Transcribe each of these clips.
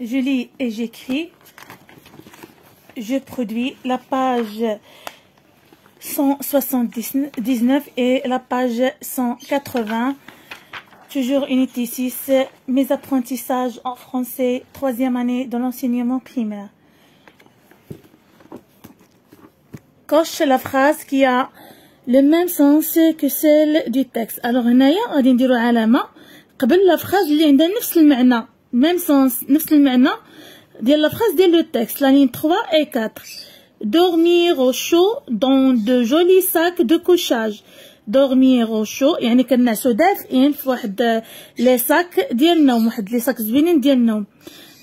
je lis et j'écris. Je produis la page 179 et la page 180. Toujours unité 6, mes apprentissages en français, troisième année de l'enseignement primaire. Coche la phrase qui a le même sens que celle du texte. Alors, on a dit la phrase qui a le même نفس المعنى ديال la phrase ديال le texte la ligne 3 et 4 dormir au chaud dans de jolis sacs de couchage dormir au chaud يعني كنعسو دافئين في واحد لي ساك ديال النوم واحد لي ساك زوينين ديال النوم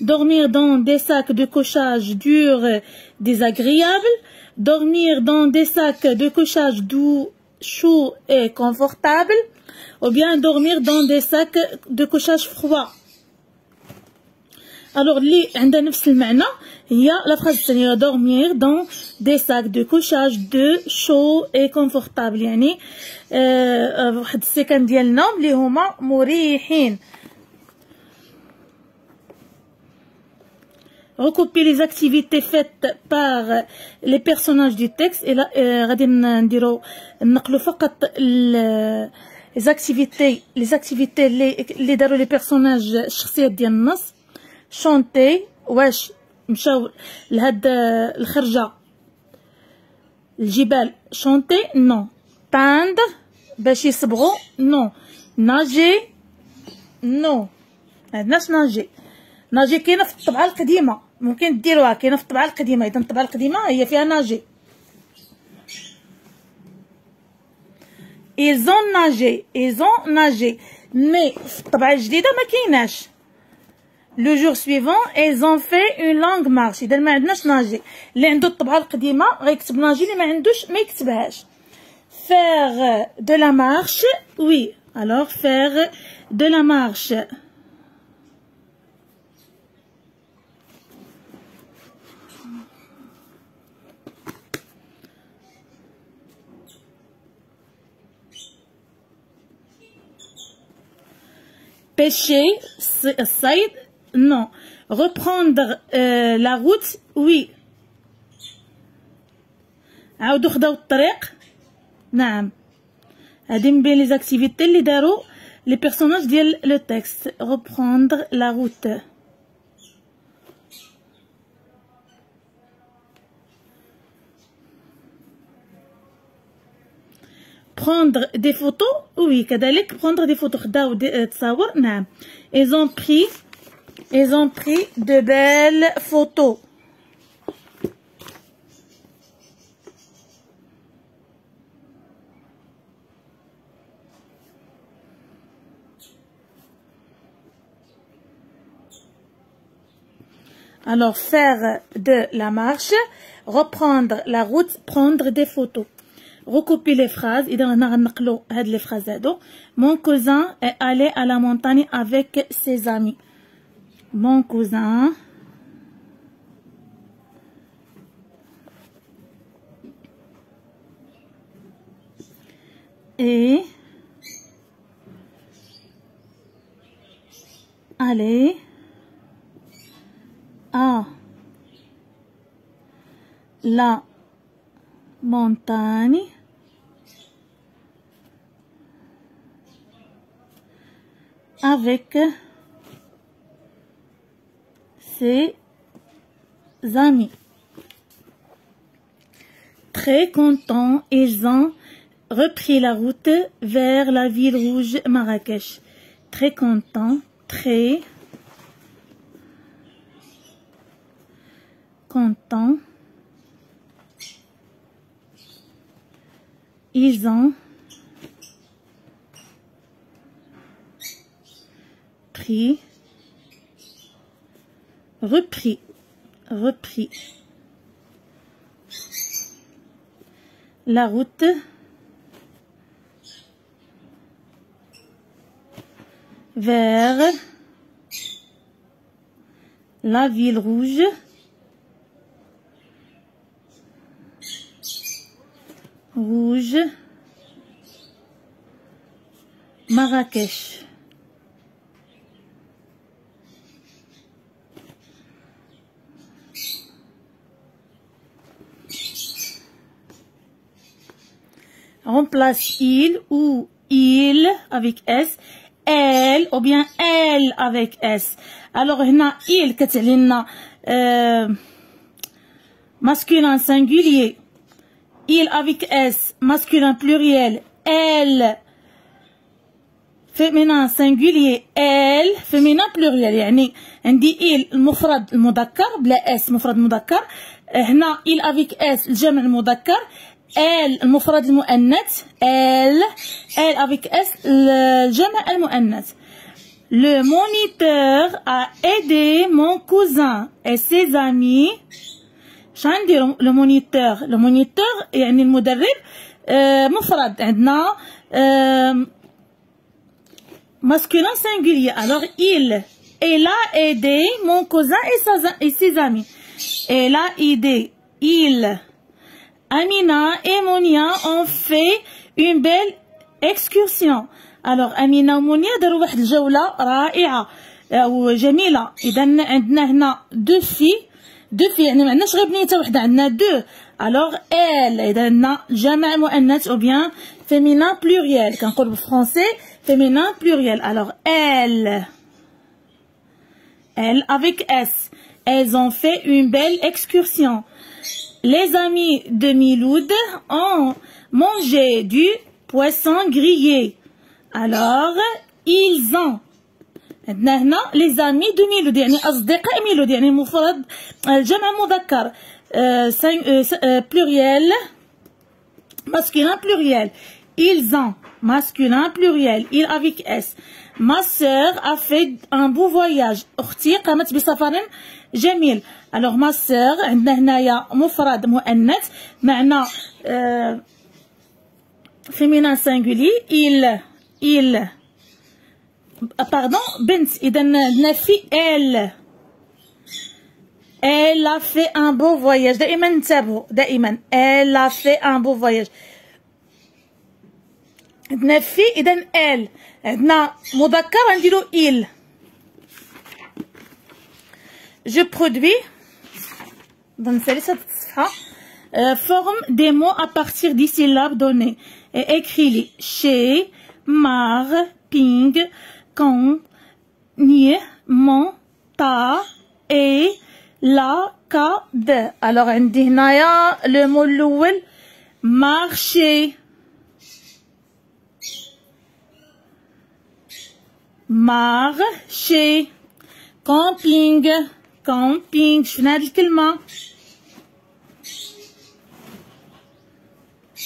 dormir dans des sacs de couchage durs désagréables dormir dans des sacs de couchage doux chauds et confortables ou bien dormir dans des sacs de couchage froids alors اللي عندها نفس المعنى هي لا فراز الثانيه dormir dans des sacs de couchage de chaud et confortable يعني واحد السكن ديال النوم اللي هما مريحين recopier les activités faites par les personnages du texte et là غادي نديرو نقلو فقط les activités les activités اللي اللي داروا لي بيرسوناج الشخصيات ديال النص شونتي واش مشاو لهاد الخرجة. الجبال. شونتي نو. باند باش يصبغوا نو. ناجي؟ نو. عندناش ناجي. ناجي كاينة في الطبعة القديمة. ممكن ديروها. كاينة في الطبعة القديمة. إذا الطبعة القديمة هي فيها ناجي. Ils ont nagé. Ils ont nagé. Mais في الطبعة الجديدة ما كايناش. لو جور سويفون ايزون في اون لونغ مارش اذا ما عندناش ناجي اللي عنده الطبعه القديمه غيكتب ناجي اللي ما عندوش ما يكتبهاش faire de la marche oui alors faire de la marche pêcher الصيد non reprendre euh, la route oui عاودوا خداو الطريق نعم هادي من بين لي زاكتيفيتي اللي داروا لي بيرسوناج ديال لو تكست reprendre la route prendre des photos oui كذلك prendre des photos خداو تصاور نعم ils ont pris Ils ont pris de belles photos. Alors, faire de la marche, reprendre la route, prendre des photos. Recopier les phrases. Mon cousin est allé à la montagne avec ses amis. Mon cousin. Est allé à la montagne. Avec amis. Très contents, ils ont repris la route vers la ville rouge Marrakech. Très contents, très contents. Ils ont pris, repris, repris. La route. Vers la ville rouge. Rouge. Marrakech remplace il ou il avec S elle ou bien elle avec S alors هنا il كتعني لنا masculin singulier il avec S masculin pluriel elle féminin singulier elle féminin pluriel يعني عندي il المفرد المذكر بلا اس مفرد مذكر هنا il avec s الجمع المذكر elle المفرد المؤنث elle elle avec s الجمع المؤنث Le moniteur a aidé mon cousin et ses amis. شندير لو مونيتور لو مونيتور يعني المدرب آه مفرد عندنا آه masculin singulier. Alors, il, elle a aidé mon cousin et, sa, et ses amis. Elle a aidé, il. Amina et Monia ont fait une belle excursion. Alors, Amina ومونيا داروا واحد الجولة رائعة وجميلة. إذا عندنا هنا دو في دو في يعني ما عندناش غير بنيته وحدة عندنا دو. Alors, elle إذا عندنا جمع مؤنث ou bien féminin pluriel. كنقول بالفرنسي féminin pluriel. Alors, elles, elles avec S, elles ont fait une belle excursion. Les amis de Miloud ont mangé du poisson grillé. Alors, ils ont عندنا هنا les amis de Miloud يعني أصدقاء ميلود يعني مفرد جمع مذكر pluriel masculin pluriel ils ont masculin pluriel il avec S ma sœur a fait un beau voyage أختي قامت بسفر جميل. الوغ ما ماسيغ عندنا هنايا مفرد مؤنث. معنى فيمينا سانغولي إل إل باردون بنت إذا عندنا في إل إل في أن بو فواياج دائما نتابعو دائما. إل في أن بو فواياج عندنا في إذا إل عندنا مذكرة نديرو إل je produis نسالي هاد الصفحه forme des mots à partir des syllabes données et écris les chez mar ping quand ni mon ta et la ka de alors عندي هنايا لو مو الاول marcher marché camping كومبينغ شفنا هاد الكلمة؟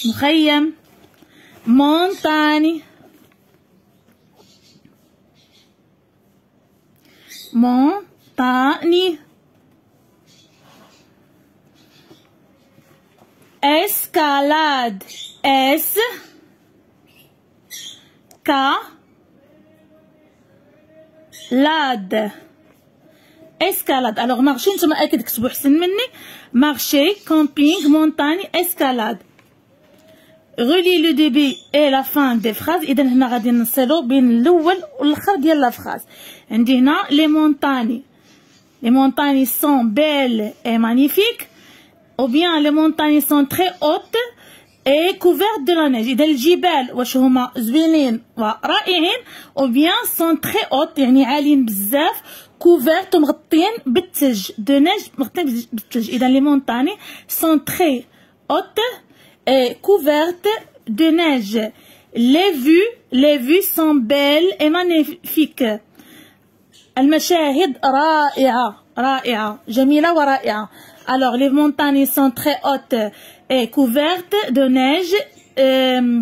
مخيم. مونتاني. مونتاني. اسكالاد اس كا لاد اسكالاد الوغ مارشي نتوما أكيد كتبوا احسن مني مارشي كومبينغ مونتاني اسكالاد غولي لو ديبي اي لا فان دي فراز اذا هنا غادي نصلو بين الأول والاخر ديال لا فراز عندي هنا لي مونتاني لي مونتاني سون بيل اي مانيفيك أو بيان لي مونتاني سون تري اوت اي كوفيرت دو لا نيج اذا الجبال واش هما زوينين ورائعين أو بيان سون تري اوت يعني عاليين بزاف كوفيرت مغطيين بالثلج دو نيج مغطيين بالثلج اذا لي مونطاني سون تري اوت اي كوفيرت دو نيج لي فيو لي فيو سون بيل اي مانيفيك المشاهد رائعة رائعة جميلة ورائعة alors les montagnes sont très hautes est couverte de neige. Euh,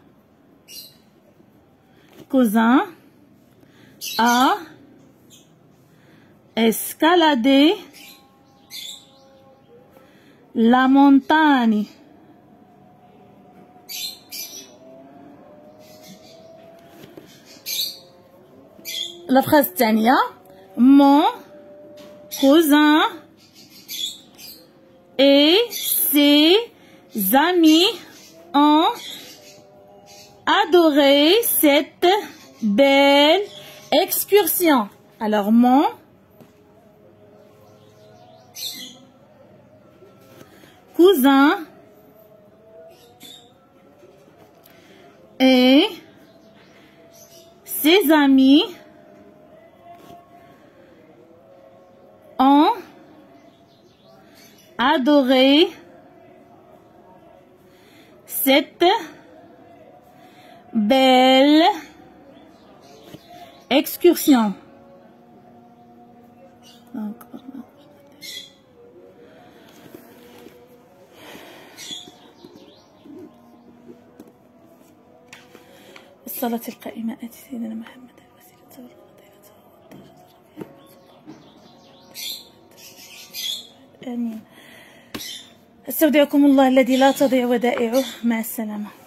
quelques-uns à escalader la montagne. La phrase tania, mon cousin et ses amis ont adoré cette belle excursion. Alors, mon cousin et ses amis ont adoré cette belle excursion. الصلاة القائمة آتي سيدنا محمد الوسيلة والفضيلة آمين. أستودعكم الله الذي لا تضيع ودائعه. مع السلامة.